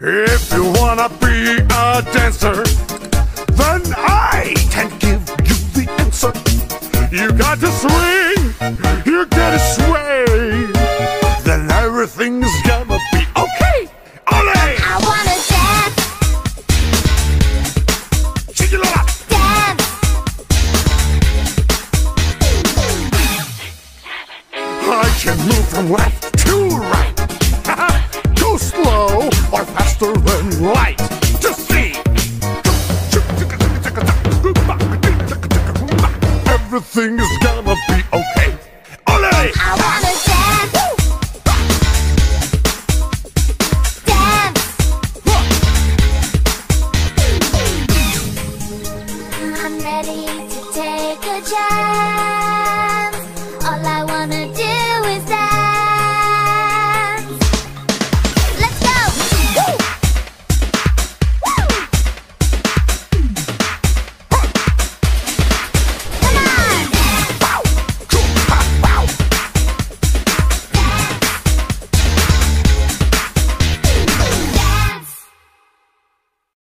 If you wanna be a dancer, then I can give you the answer. You got to swing, you gotta sway, then everything's gonna be okay. Ole! I wanna dance, dance. I can move from left everything is gonna be okay. Olé! I wanna dance. dance. I'm ready to take a chance.